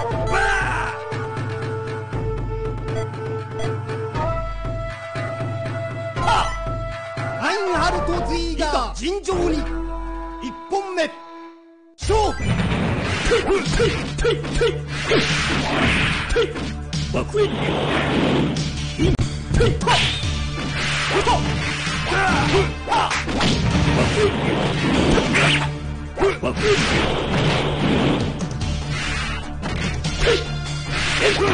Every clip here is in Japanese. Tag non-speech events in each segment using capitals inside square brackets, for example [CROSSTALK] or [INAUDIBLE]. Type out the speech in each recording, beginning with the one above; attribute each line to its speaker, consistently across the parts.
Speaker 1: ラインハルト・ズイーガー尋常に。一本目。勝負。
Speaker 2: 爆炎爆炎 [LAUGHS]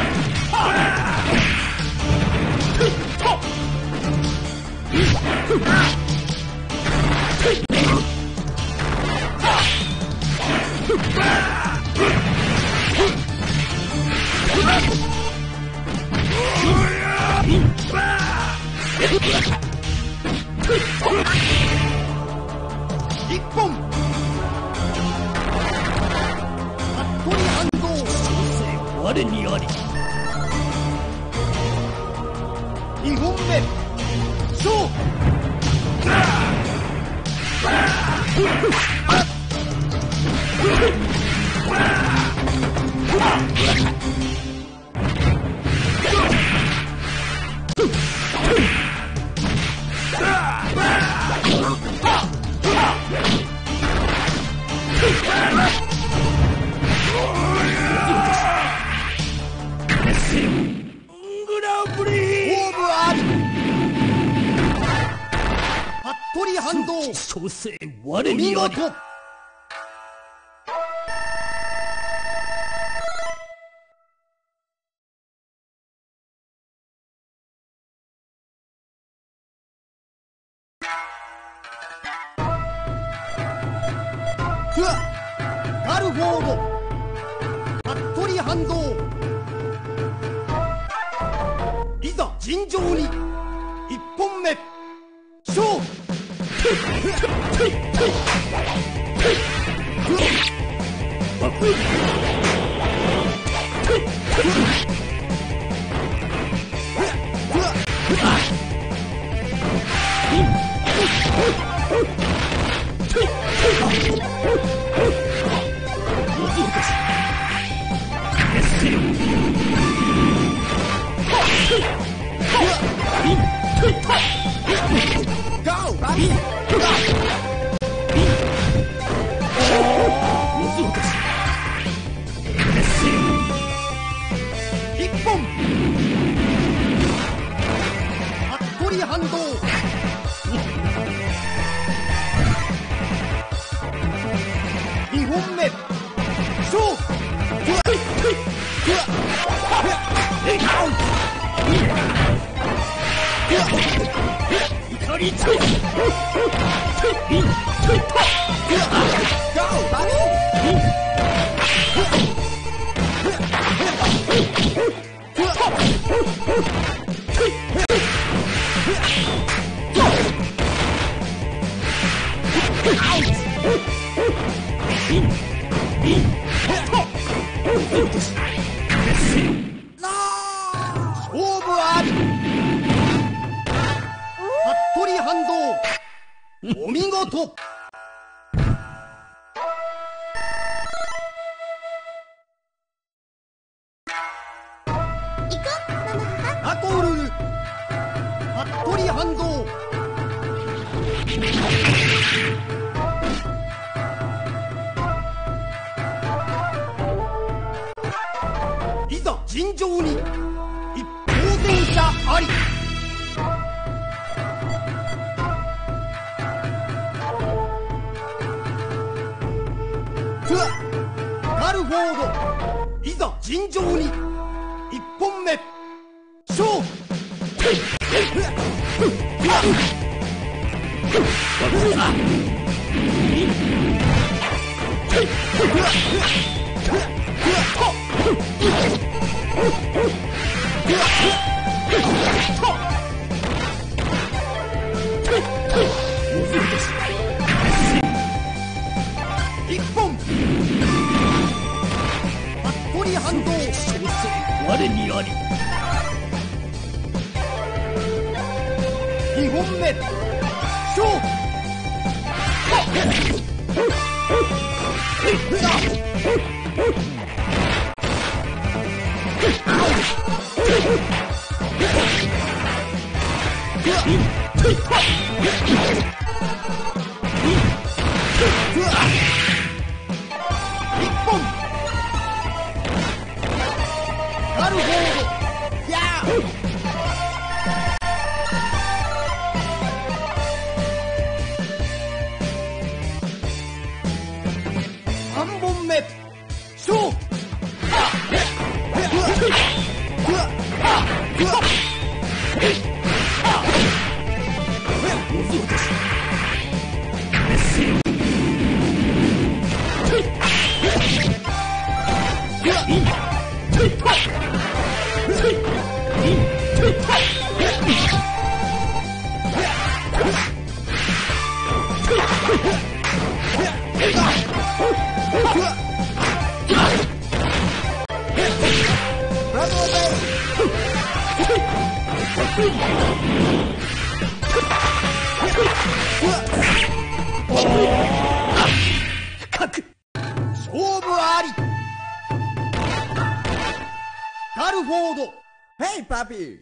Speaker 1: 一本。
Speaker 2: れにあり。
Speaker 1: 2本目。勝負。
Speaker 2: 我
Speaker 1: お見
Speaker 2: に。あり
Speaker 1: ガオラ
Speaker 2: りつけ
Speaker 1: 服部反動。お見事。尋常に。一本目。勝負。そせ
Speaker 2: 我にあり。
Speaker 1: 2本目。勝負。Hey,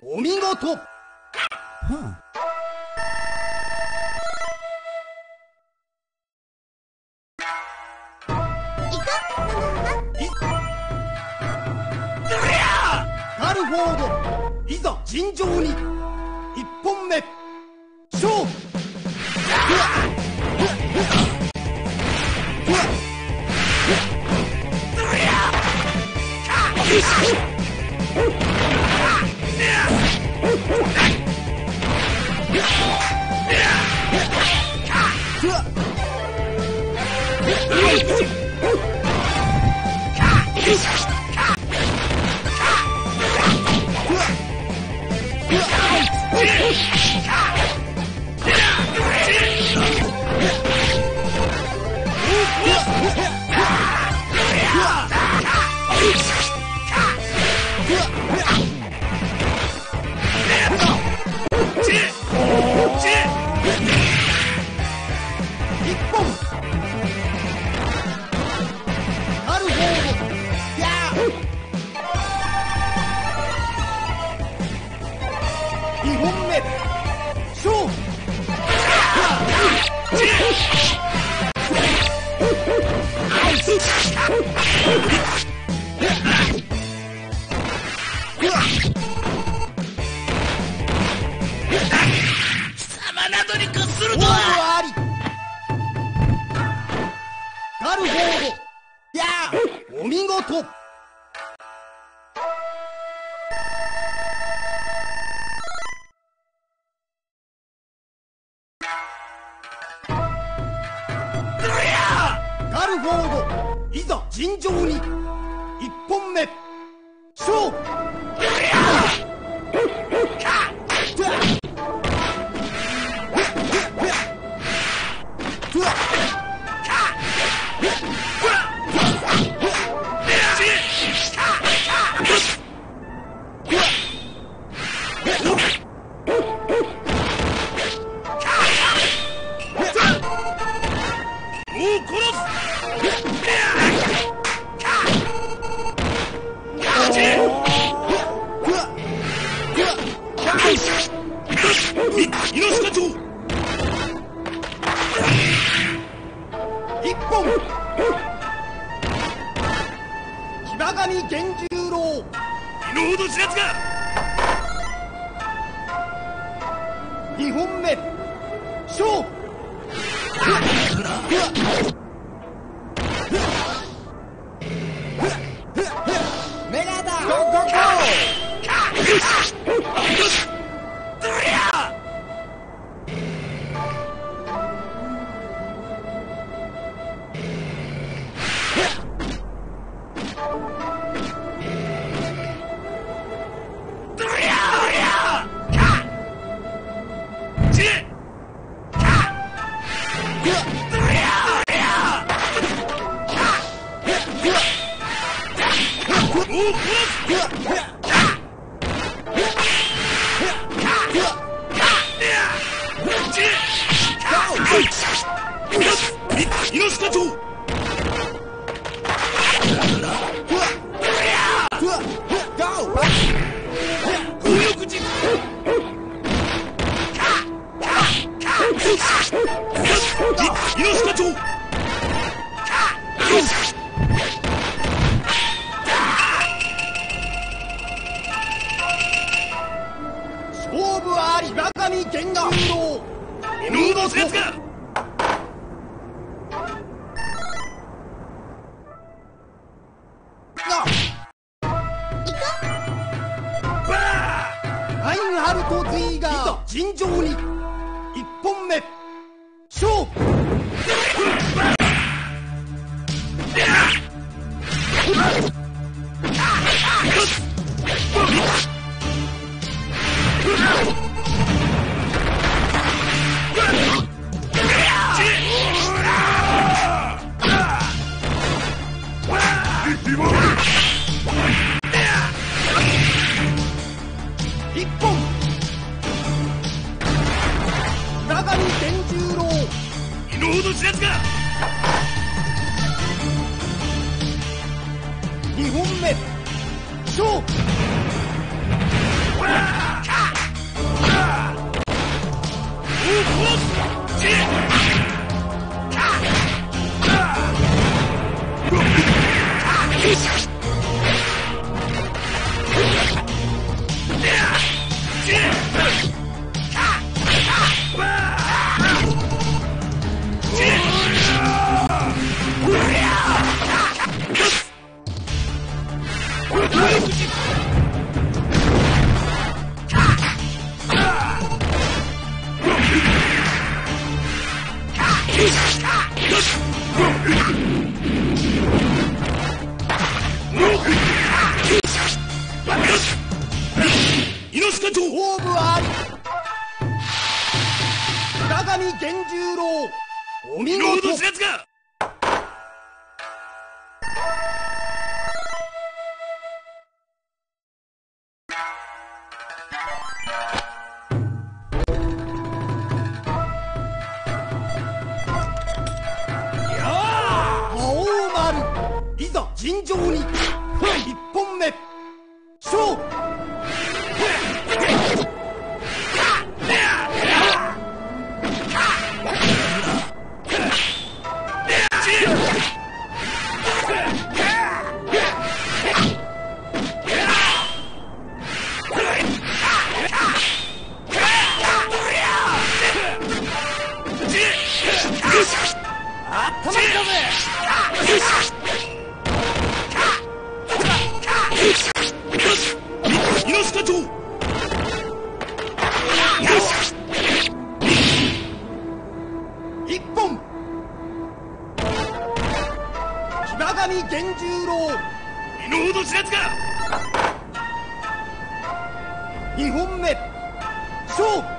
Speaker 3: お見事。お見事やつか上源十郎。
Speaker 4: 身の程知らず
Speaker 5: か。
Speaker 1: 2本目。勝負。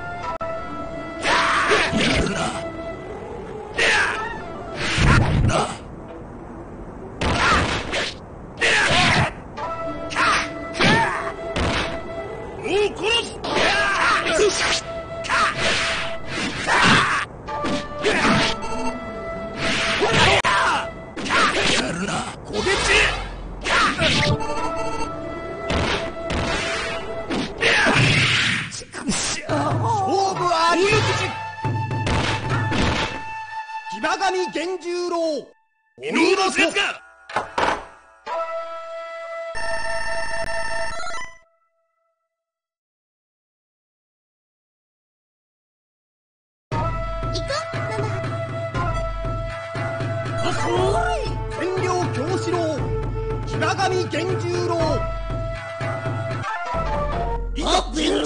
Speaker 1: Yeah.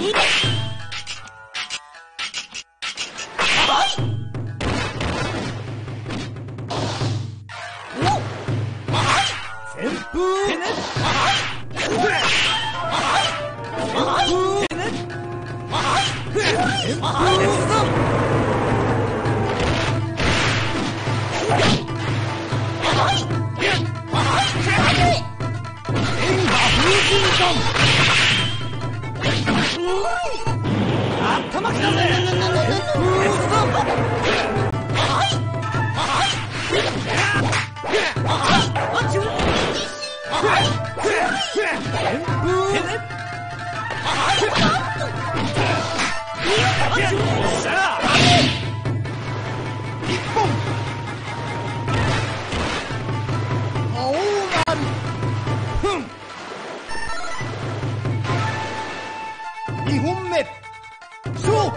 Speaker 1: いい
Speaker 5: です
Speaker 1: 2本目。そう。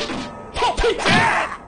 Speaker 1: Hey!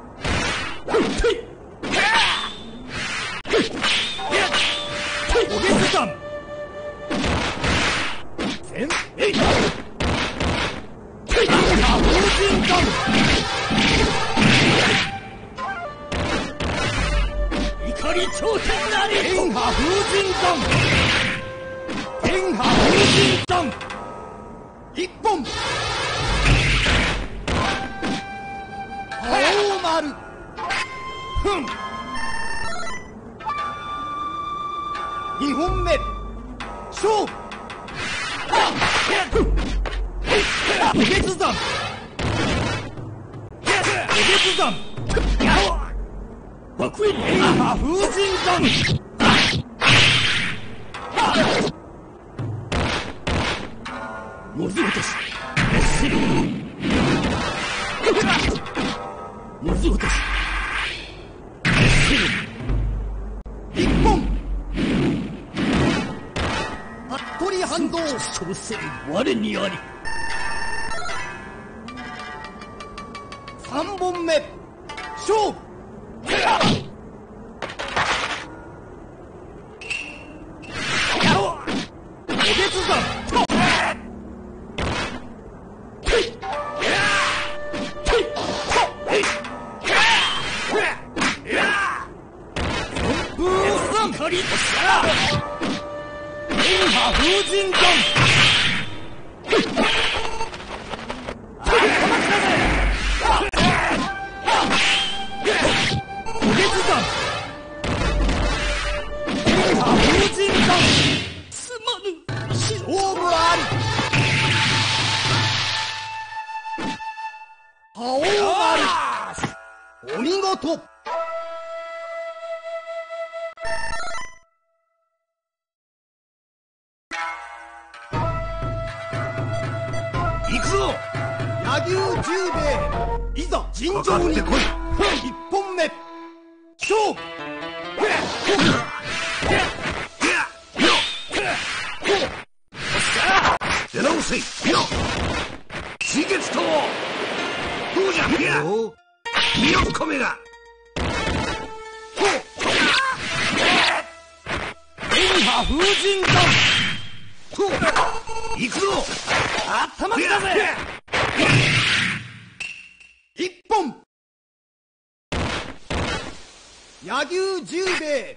Speaker 1: 3本目。勝負。柳生十兵衛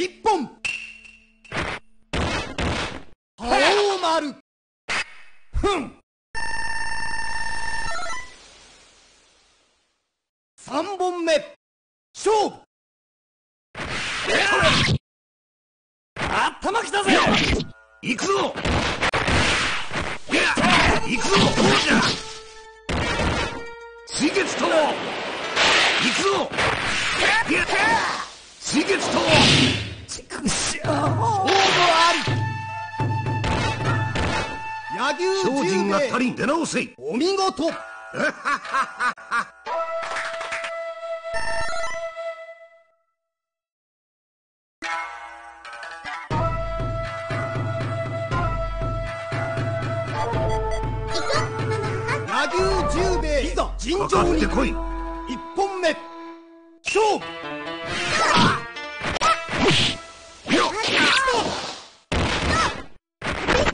Speaker 1: 一本。覇王丸。ふん。三本目。勝負。頭きたぜ。
Speaker 5: 行くぞ。行くぞどうじゃ刺激と行くぞ。いや刺激と
Speaker 1: 勝負あり。柳
Speaker 5: 精
Speaker 1: 生十
Speaker 5: 進が足りん出直せい
Speaker 1: お見事。柳生十兵衛いざ尋常に。一本目。勝負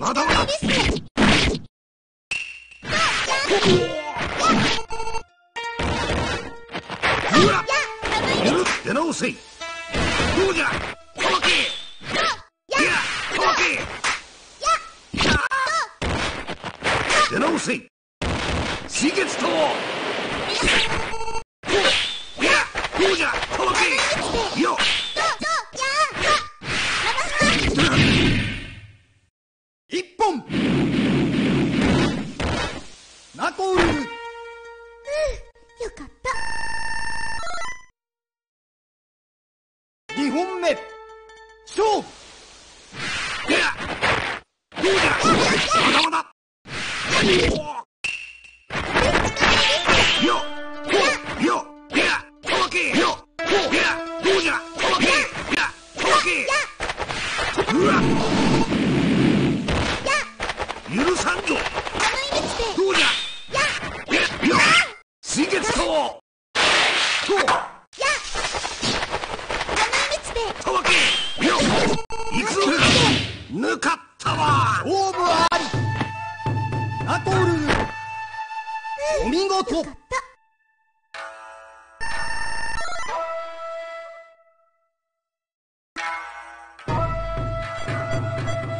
Speaker 5: まだまだ出直せどうじゃ乾けいや。乾け出直せい刺激といや。どうじゃ乾けよ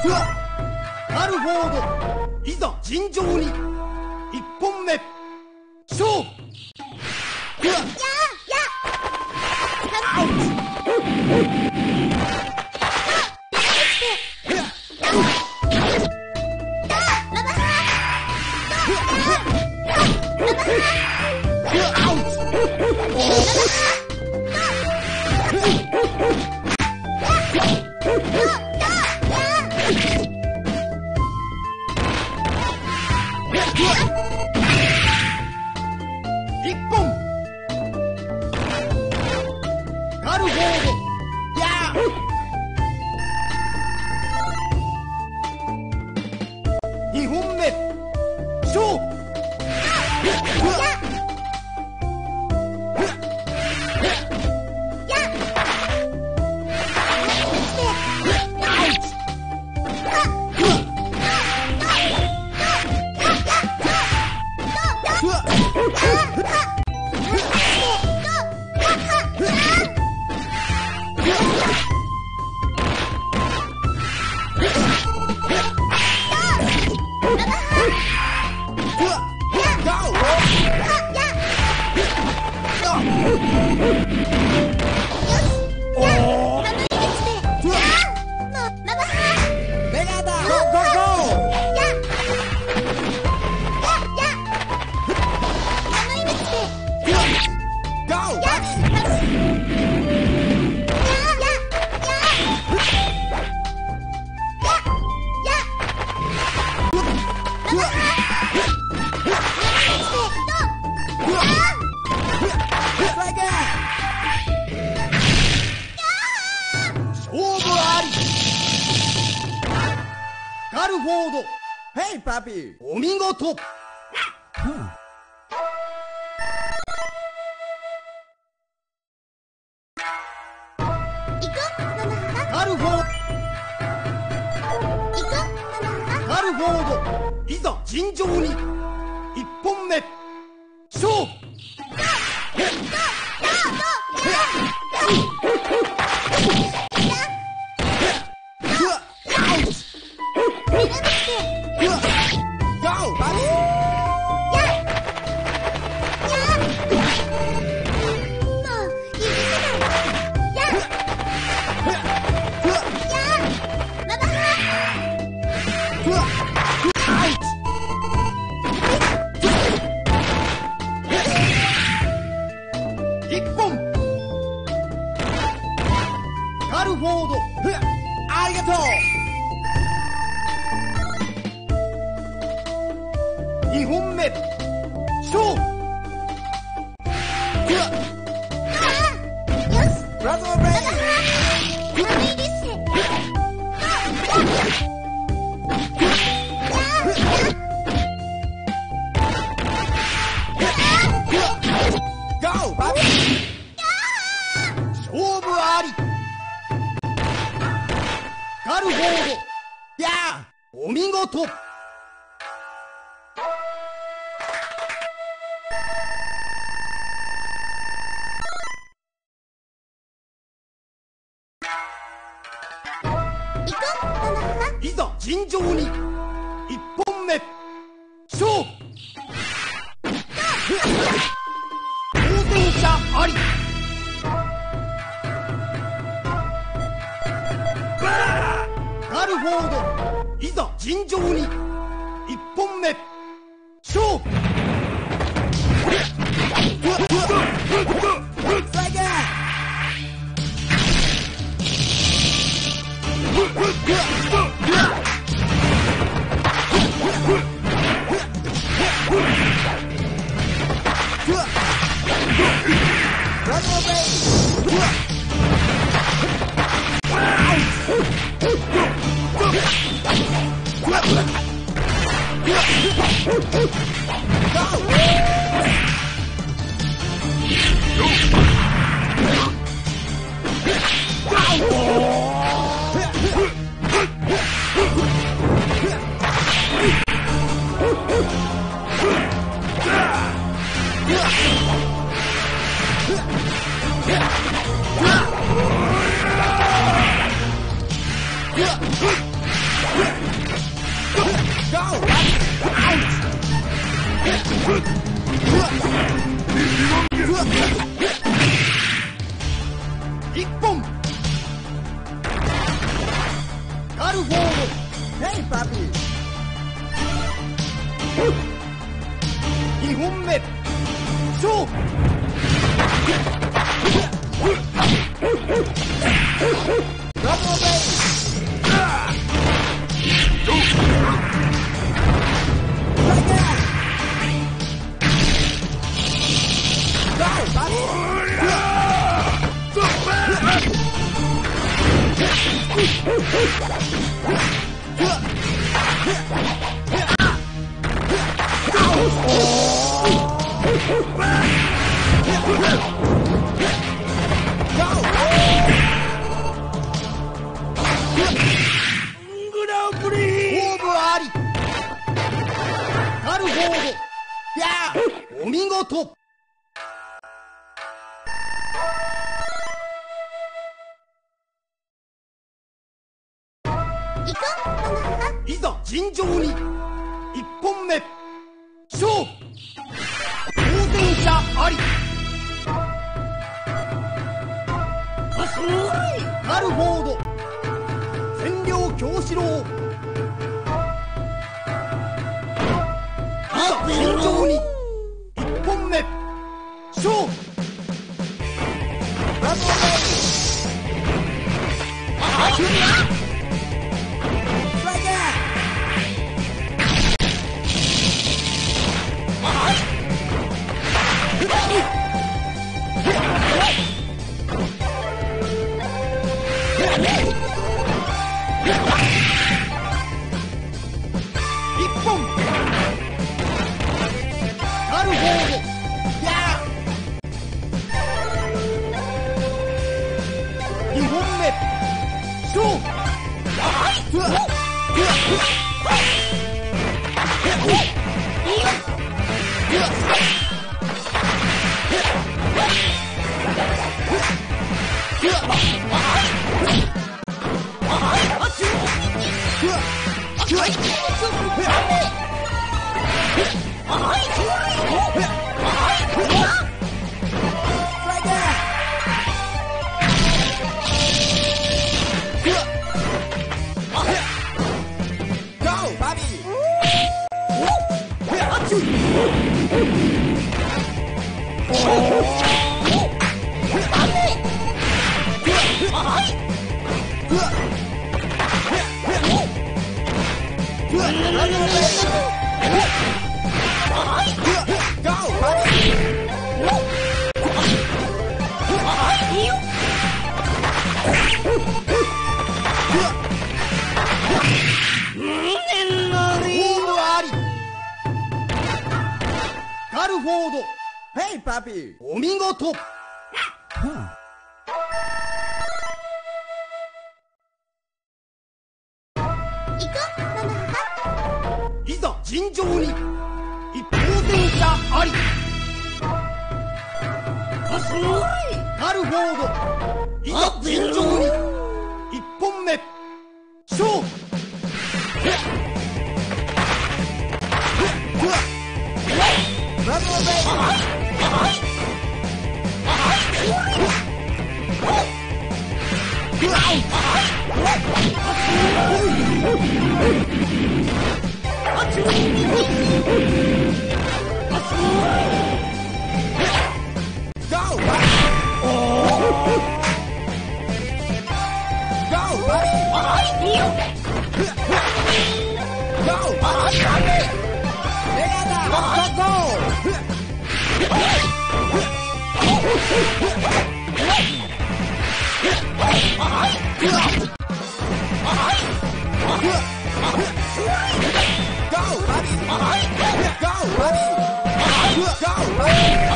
Speaker 6: クワなるほど。いざ尋常に。一本目。勝負。クワ
Speaker 7: や
Speaker 6: や尋常に一本目。勝負。当然者あり。いざ尋常に。
Speaker 1: やお見事。
Speaker 6: 行こうバナナ
Speaker 1: いざ尋常に。一本目。勝負。当然者あり。ガルフォード占領京四郎。1本目。勝負。ラスガルフォード
Speaker 8: Hey, papi.
Speaker 1: お見事尋常に一当選者あり。ガルフォードいざ尋常に一本目。勝負。
Speaker 8: Double bass. Go, buddy. Go! Go! Go!